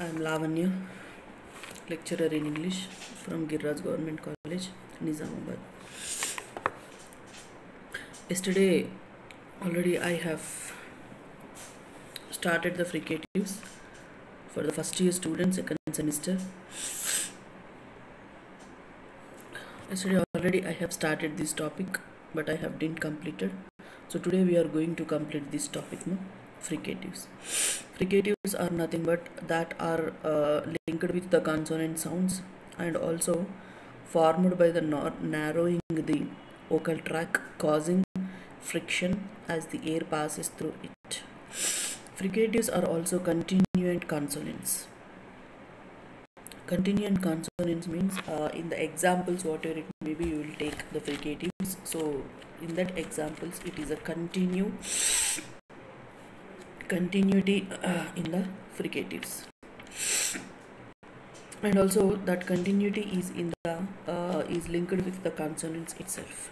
I am Lavanya, lecturer in English from Girraj Government College, Nizamabad. Yesterday, already I have started the fricatives for the first year student, second semester. Yesterday already I have started this topic, but I have didn't completed. So today we are going to complete this topic? Fricatives. Fricatives are nothing but that are uh, linked with the consonant sounds and also formed by the narrowing the vocal tract causing friction as the air passes through it. Fricatives are also continuant consonants. Continuant consonants means uh, in the examples whatever it may be you will take the fricatives. So in that examples it is a continue continuity uh, in the fricatives. And also that continuity is in the uh, is linked with the consonants itself.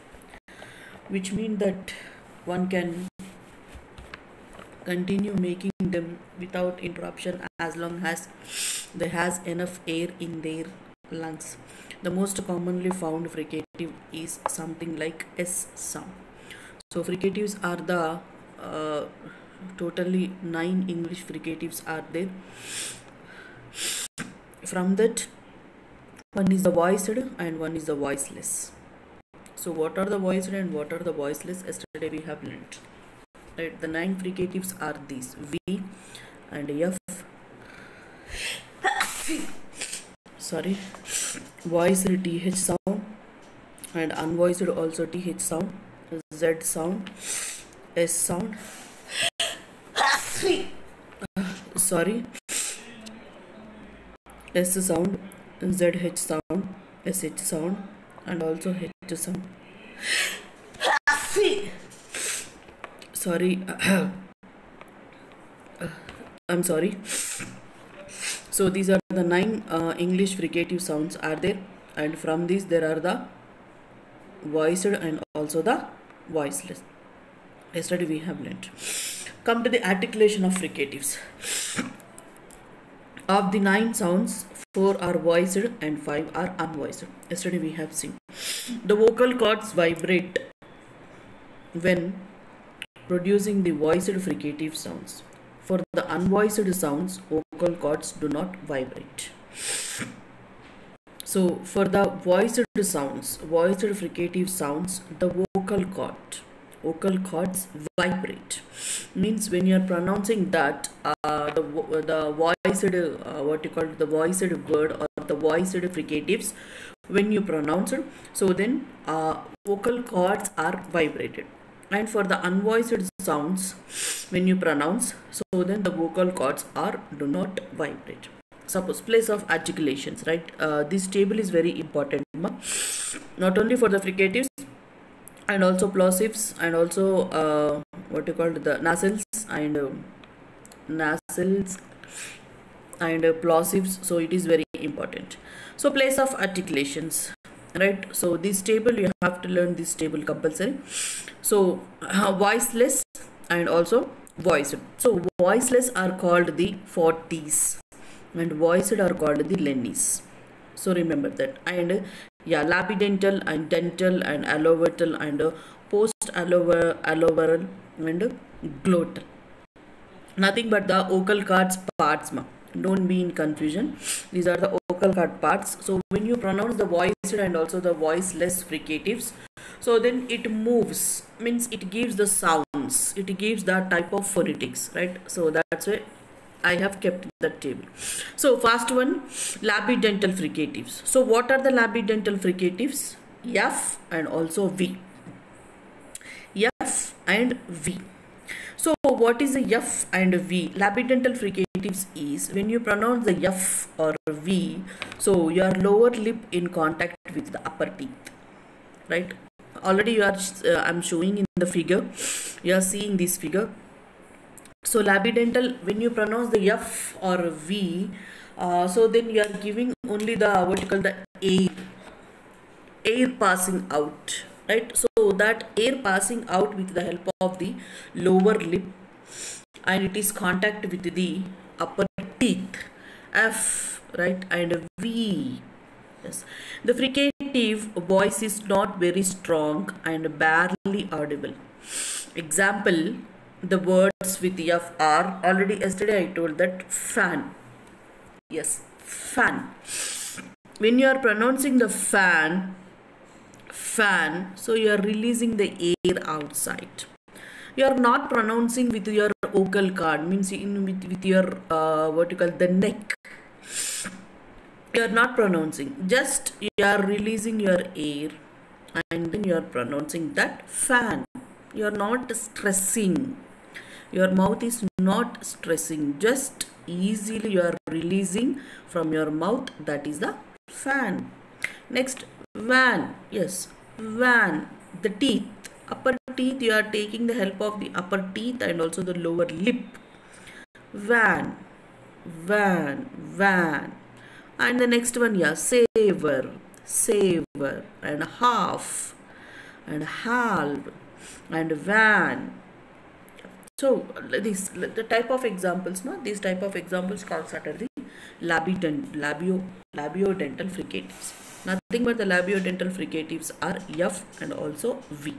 Which mean that one can continue making them without interruption as long as they has enough air in their lungs. The most commonly found fricative is something like s sound. So fricatives are the uh, totally nine english fricatives are there. From that one is the voiced and one is the voiceless. So what are the voiced and what are the voiceless? Yesterday we have learnt. Right the nine fricatives are these. V and f. Sorry. Voiced th sound and unvoiced also th sound. Z sound. S sound sorry. S sound zh sound sh sound and also h sound. Sorry. I'm sorry. So these are the nine uh, english fricative sounds are there. And from these there are the voiced and also the voiceless. Yesterday we have learnt come to the articulation of fricatives. Of the nine sounds four are voiced and five are unvoiced. Yesterday we have seen. The vocal cords vibrate when producing the voiced fricative sounds. For the unvoiced sounds vocal cords do not vibrate. So for the voiced sounds voiced fricative sounds the vocal cord vocal cords vibrate. Means when you are pronouncing that uh, the the voiced uh, what you call the voiced word or the voiced fricatives when you pronounce it so then uh, vocal cords are vibrated. And for the unvoiced sounds when you pronounce so then the vocal cords are do not vibrate. Suppose place of articulations right? Uh, this table is very important not only for the fricatives and also plosives and also uh, what you call the nasals and uh, nasals and uh, plosives. So it is very important. So place of articulations right? So this table you have to learn this table compulsory. So uh, voiceless and also voiced. So voiceless are called the fortis and voiced are called the lenis. So remember that. And yeah labidental and dental and allovetal and uh, post allover alloveral and glottal nothing but the vocal cords parts ma. Don't be in confusion. These are the vocal cord parts. So when you pronounce the voiced and also the voiceless fricatives so then it moves. Means it gives the sounds. It gives that type of phonetics right? So that's why I have kept that table. So first one, labidental fricatives. So what are the labidental fricatives? F and also V. F and V. So what is the F and V? Labidental fricatives is when you pronounce the F or V, so your lower lip in contact with the upper teeth, right? Already you are, uh, I'm showing in the figure, you are seeing this figure so labidental when you pronounce the f or v uh, so then you are giving only the what you call the air. Air passing out right? So that air passing out with the help of the lower lip and it is contact with the upper teeth. F right? And v yes. The fricative voice is not very strong and barely audible. Example the words with f are already yesterday i told that fan. Yes fan. When you are pronouncing the fan fan so you are releasing the air outside. You are not pronouncing with your vocal cord means in with, with your uh, what you call the neck. You are not pronouncing just you are releasing your air and then you are pronouncing that fan. You are not stressing your mouth is not stressing. Just easily you are releasing from your mouth that is the fan. Next van. Yes van. The teeth. Upper teeth you are taking the help of the upper teeth and also the lower lip. Van. Van. Van. And the next one yeah savor savor and half. And half and van so this the type of examples no these type of examples comes under the labident labio labiodental fricatives. Nothing but the labiodental fricatives are f and also v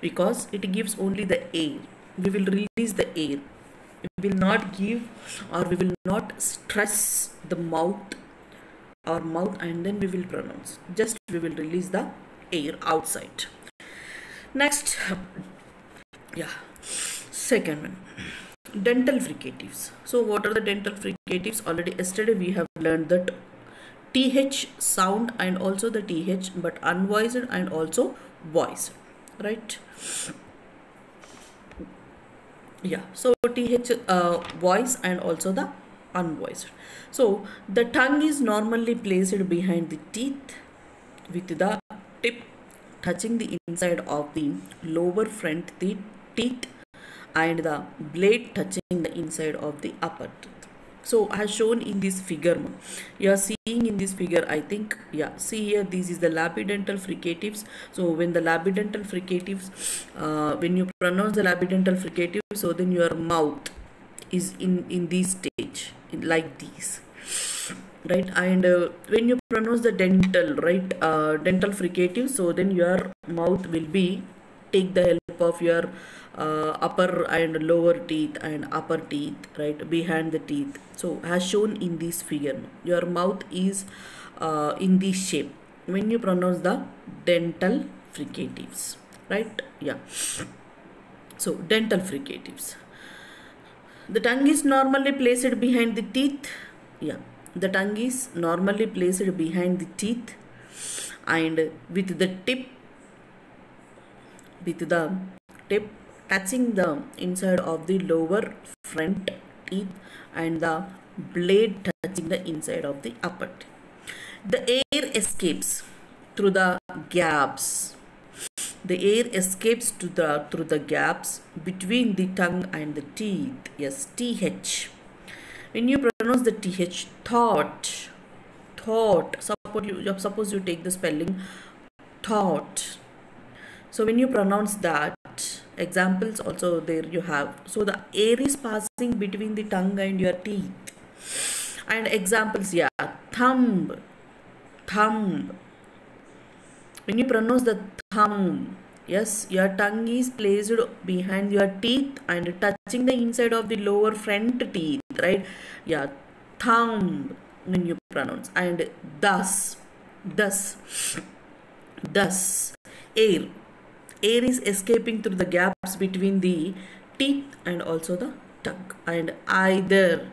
because it gives only the air. We will release the air. We will not give or we will not stress the mouth our mouth and then we will pronounce. Just we will release the air outside. Next yeah second one. Dental fricatives so what are the dental fricatives? Already yesterday we have learned that th sound and also the th but unvoiced and also voiced right? Yeah so th uh, voice and also the unvoiced. So the tongue is normally placed behind the teeth with the tip touching the inside of the lower front the teeth and the blade touching the inside of the upper tooth so as shown in this figure you are seeing in this figure i think yeah see here this is the labidental fricatives so when the labidental fricatives uh, when you pronounce the labidental fricative so then your mouth is in in this stage like this right? And uh, when you pronounce the dental right uh, dental fricative so then your mouth will be take the help of your uh, upper and lower teeth and upper teeth right behind the teeth. So as shown in this figure your mouth is uh, in this shape when you pronounce the dental fricatives right? Yeah. So dental fricatives. The tongue is normally placed behind the teeth. Yeah. The tongue is normally placed behind the teeth and with the tip with the tip touching the inside of the lower front teeth and the blade touching the inside of the upper teeth. The air escapes through the gaps. The air escapes to the through the gaps between the tongue and the teeth. Yes, th. When you pronounce the th, thought, thought. Suppose you suppose you take the spelling thought. So when you pronounce that, examples also there you have. So the air is passing between the tongue and your teeth. And examples yeah thumb thumb. When you pronounce the thumb yes your tongue is placed behind your teeth and touching the inside of the lower front teeth right? Yeah thumb when you pronounce. And thus thus thus air air is escaping through the gaps between the teeth and also the tongue. And either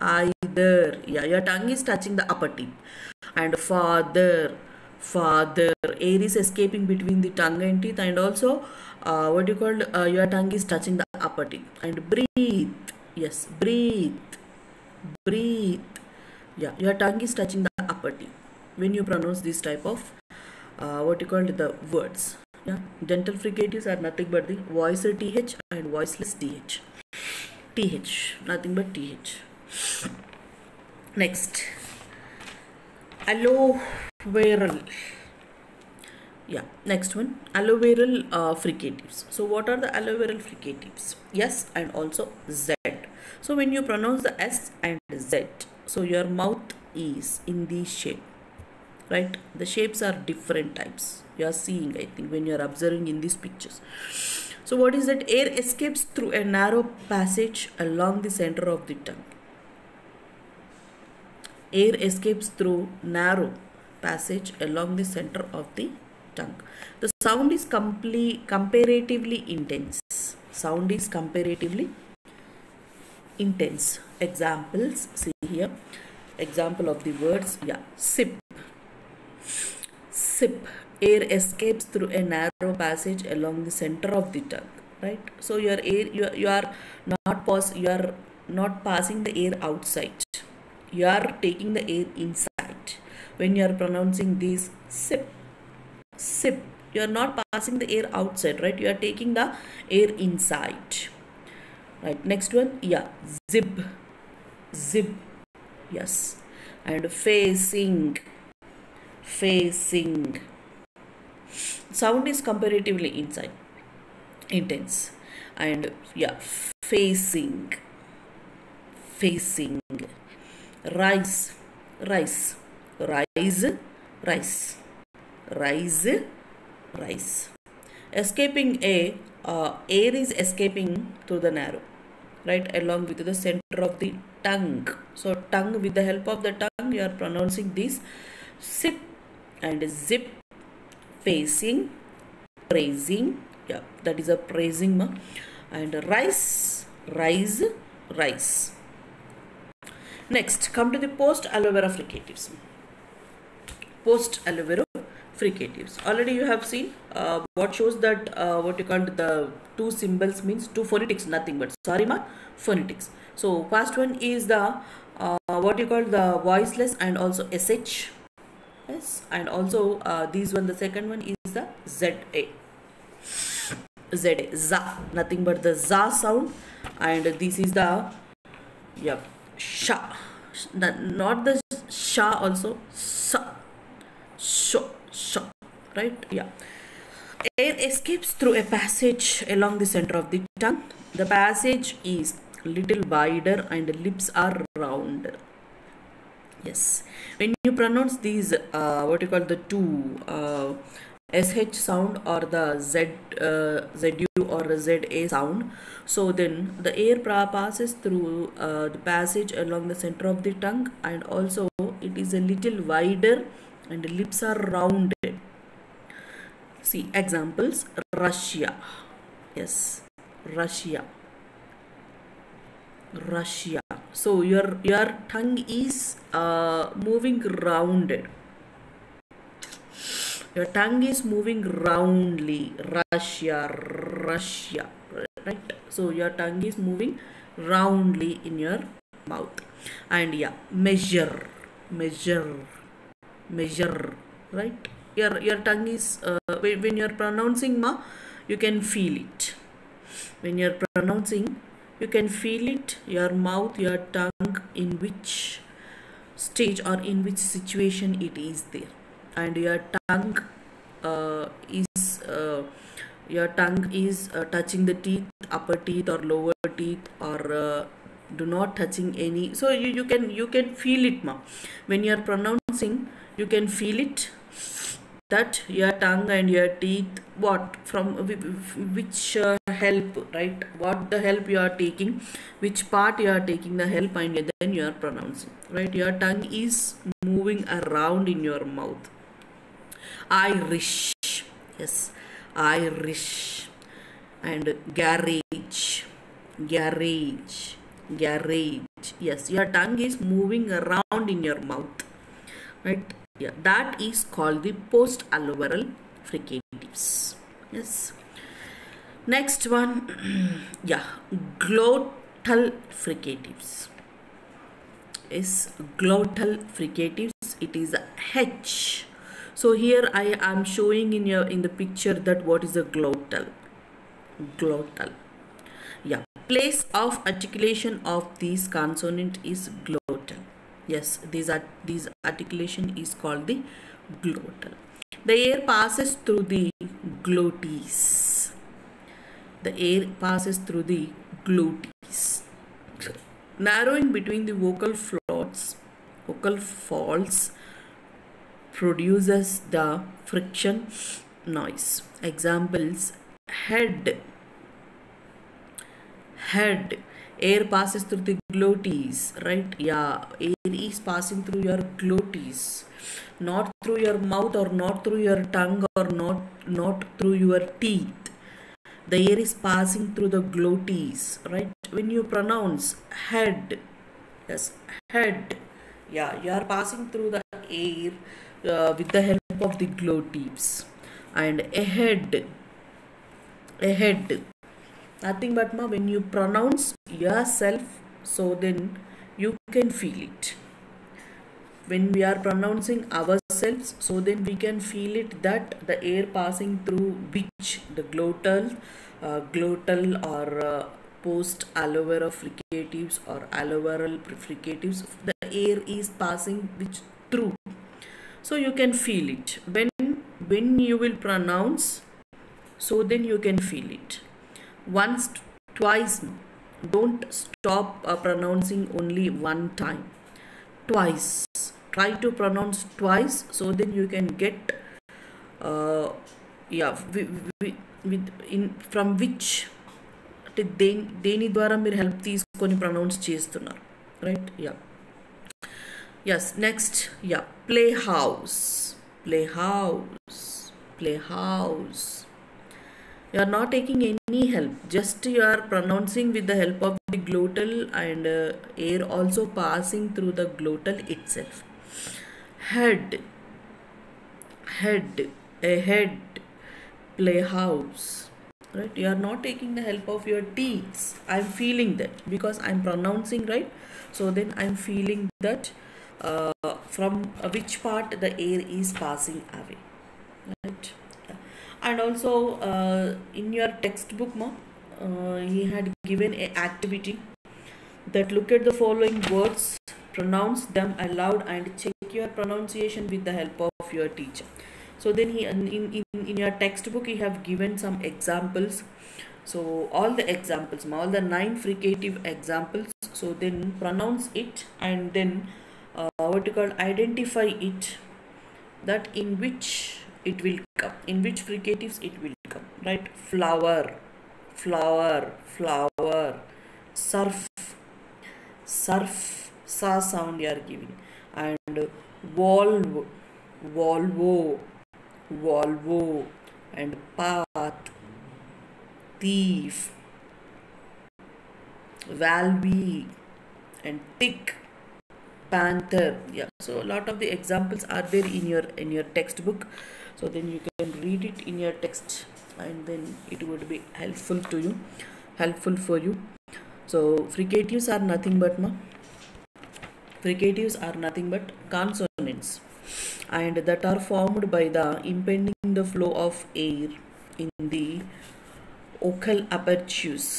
either yeah your tongue is touching the upper teeth. And father father air is escaping between the tongue and teeth and also uh, what you call uh, your tongue is touching the upper teeth. And breathe yes breathe breathe. Yeah your tongue is touching the upper teeth. When you pronounce this type of uh, what you call the words yeah dental fricatives are nothing but the voicer th and voiceless th th nothing but th next. Alloveral yeah next one. Alloveral uh, fricatives so what are the alloveral fricatives yes and also z. So when you pronounce the s and z so your mouth is in this shape right? The shapes are different types. You are seeing i think when you are observing in these pictures. So what is that? Air escapes through a narrow passage along the center of the tongue. Air escapes through narrow passage along the center of the tongue. The sound is complete comparatively intense. Sound is comparatively intense. Examples see here. Example of the words yeah sip sip air escapes through a narrow passage along the center of the tongue right? So your air you, are, you are not pass you are not passing the air outside. You are taking the air inside. When you are pronouncing this sip sip you are not passing the air outside right? You are taking the air inside. Right next one yeah zip zip yes. And facing facing. Sound is comparatively inside intense. And yeah facing facing. Rise rise rise rise rise rise. Escaping a uh, air is escaping through the narrow right along with the center of the tongue. So tongue with the help of the tongue you are pronouncing this. Sip and zip facing praising. Yeah that is a praising and rise rise rise next come to the post alveolar fricatives. Post alveolar fricatives. Already you have seen uh, what shows that uh, what you called the two symbols means two phonetics nothing but sorry ma phonetics. So first one is the uh, what you call the voiceless and also sh yes and also uh, this one the second one is the za za za nothing but the za sound. And this is the yeah sha not the sha also sa sho sho right? Yeah. Air escapes through a passage along the center of the tongue. The passage is little wider and lips are rounder. Yes when you pronounce these uh, what you call the two uh, sh sound or the z uh, zu or za sound so then the air passes through uh, the passage along the center of the tongue and also it is a little wider and the lips are rounded. See examples russia. Yes russia. Russia so your your tongue is uh, moving rounded your tongue is moving roundly. Russia russia right? So your tongue is moving roundly in your mouth. And yeah measure measure measure right? Your your tongue is uh, when, you're pronouncing ma you can feel it. When you're pronouncing you can feel it your mouth your tongue in which stage or in which situation it is there. And your tongue uh, is uh, your tongue is uh, touching the teeth upper teeth or lower teeth or uh, do not touching any. So you, you can you can feel it ma when you are pronouncing you can feel it that your tongue and your teeth what from which uh, help right? What the help you are taking which part you are taking the help and then you are pronouncing right? Your tongue is moving around in your mouth. Irish yes irish and garage garage garage yes. Your tongue is moving around in your mouth right yeah that is called the post alveolar fricatives yes. Next one yeah glottal fricatives is glottal fricatives it is a h. So here i am showing in your in the picture that what is a glottal glottal. Yeah place of articulation of this consonant is glottal yes these are these articulation is called the glottal the air passes through the glottis the air passes through the glottis narrowing between the vocal folds vocal folds produces the friction noise. Examples head. Head. Air passes through the glottis right? Yeah is passing through your glottis not through your mouth or not through your tongue or not not through your teeth. The air is passing through the glottis right? When you pronounce head yes head yeah you are passing through the air uh, with the help of the glottis and ahead ahead nothing but ma when you pronounce yourself so then you can feel it. When we are pronouncing ourselves so then we can feel it that the air passing through which the glottal uh, glottal or uh, post alveolar fricatives or alveolar fricatives the air is passing which through. So you can feel it. When when you will pronounce so then you can feel it. Once twice don't stop uh, pronouncing only one time twice try to pronounce twice so then you can get uh, yeah with, with in from which అంటే దేని దేని ద్వారా మీరు help తీసుకొని pronounce చేస్తున్నారు right yeah yes next yeah play house play house play house you are not taking any help. Just you are pronouncing with the help of the glottal and uh, air also passing through the glottal itself. Head. Head. A head. Playhouse. Right? You are not taking the help of your teeth. I'm feeling that because i'm pronouncing right? So then i'm feeling that uh, from which part the air is passing away and also uh, in your textbook ma, uh, he had given a activity that look at the following words pronounce them aloud and check your pronunciation with the help of your teacher. So then he in, in, in your textbook he have given some examples. So all the examples all the nine fricative examples. So then pronounce it and then uh, what you call identify it. That in which it will come. In which fricatives it will come right? Flower flower flower. Surf surf sa sound you are giving. And volve volvo volvo. And path thief valve and thick panther. Yeah so a lot of the examples are there in your in your textbook. So then you can read it in your text and then it would be helpful to you helpful for you. So fricatives are nothing but ma fricatives are nothing but consonants and that are formed by the impending the flow of air in the vocal apertures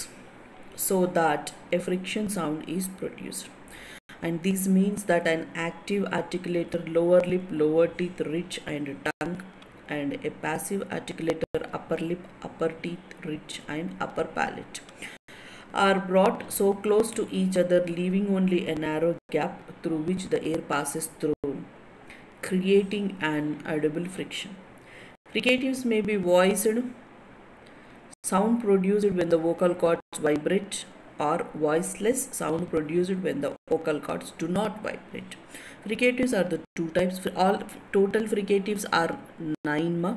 so that a friction sound is produced and this means that an active articulator lower lip lower teeth ridge and tongue and a passive articulator upper lip upper teeth ridge and upper palate are brought so close to each other leaving only a narrow gap through which the air passes through creating an audible friction. Fricatives may be voiced sound produced when the vocal cords vibrate or voiceless sound produced when the vocal cords do not vibrate. Fricatives are the two types. All total fricatives are nine. Ma.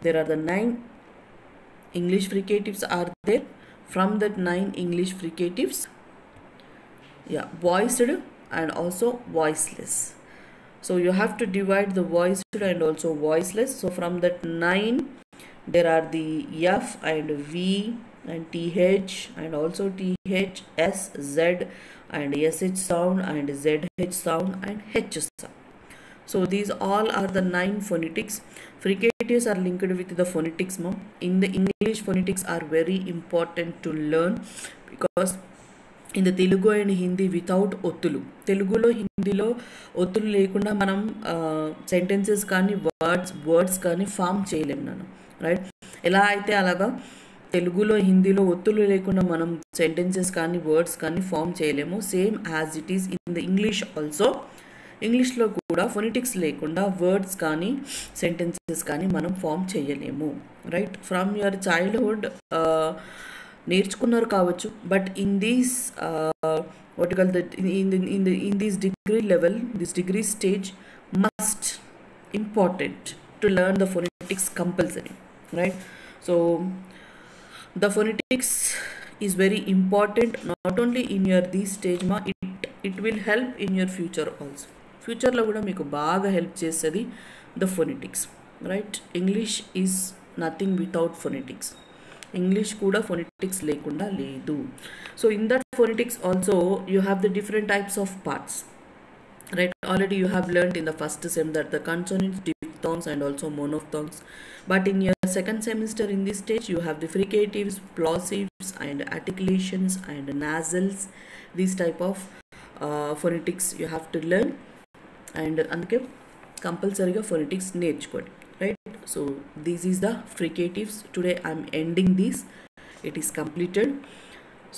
There are the nine English fricatives are there. From that nine English fricatives, yeah, voiced and also voiceless. So you have to divide the voiced and also voiceless. So from that nine, there are the F and V and th and also th s z and sh sound and zh sound and h sound so these all are the nine phonetics fricatives are linked with the phonetics mom in the english phonetics are very important to learn because in the Telugu and Hindi without ఒత్తులు తెలుగులో హిందీలో ఒత్తులు లేకుండా మనం sentences కానీ words words కానీ form చేయలేము నన్ను రైట్ ఎలా అయితే అలాగా తెలుగులో హిందీలో ఒత్తులు లేకుండా మనం సెంటెన్సెస్ కానీ వర్డ్స్ కానీ ఫామ్ చేయలేము. Same as it is in the English also ఇంగ్లీష్లో కూడా ఫొనిటిక్స్ లేకుండా వర్డ్స్ కానీ సెంటెన్సెస్ కానీ మనం ఫామ్ చేయలేము. రైట్ ఫ్రమ్ యువర్ చైల్డ్హుడ్ నేర్చుకున్నారు కావచ్చు. But in these what call that in in these degree level this degree stage must important to learn the phonetics compulsory right so the phonetics is very important not only in your this stage మా it it will help in your future also ఫ్యూచర్లో కూడా మీకు బాగా help చేస్తుంది the phonetics right English is nothing without phonetics English కూడా phonetics లేకుండా లేదు so in that phonetics also you have the different types of parts right already you have learn in the first sem that the consonants diphthongs and also monophthongs but in your second semester in this stage you have the fricatives plosives and articulations and nasals these type of uh, phonetics you have to learn and అందుకే కంపల్సరీగా phonetics నేర్చుకోండి right so these is the fricatives today I'm ending these it is completed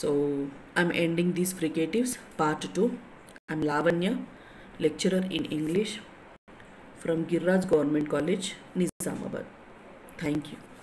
so I'm ending these fricatives part two I'm Lavanya lecturer in English From Girraj Government College Nizamabad thank you